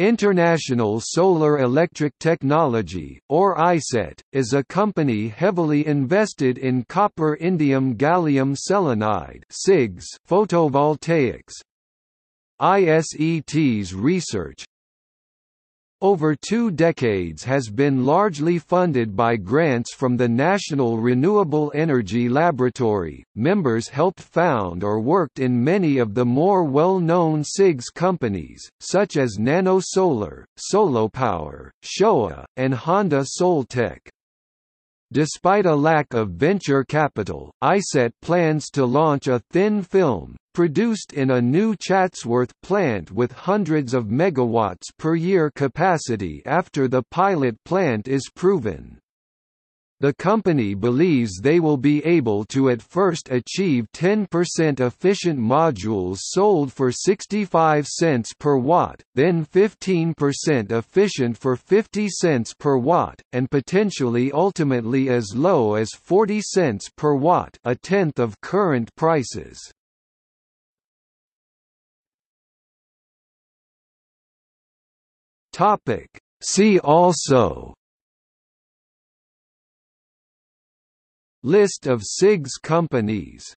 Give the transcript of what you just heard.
International Solar Electric Technology, or ISET, is a company heavily invested in copper indium gallium selenide photovoltaics. ISET's research, over two decades has been largely funded by grants from the National Renewable Energy Laboratory. Members helped found or worked in many of the more well-known CIGS companies, such as Nanosolar, Solopower, Showa, and Honda Soltec. Despite a lack of venture capital, ISET plans to launch a thin film, produced in a new Chatsworth plant with hundreds of megawatts per year capacity after the pilot plant is proven. The company believes they will be able to at first achieve 10% efficient modules sold for 65 cents per watt, then 15% efficient for 50 cents per watt, and potentially ultimately as low as 40 cents per watt a tenth of current prices. See also List of CIGS companies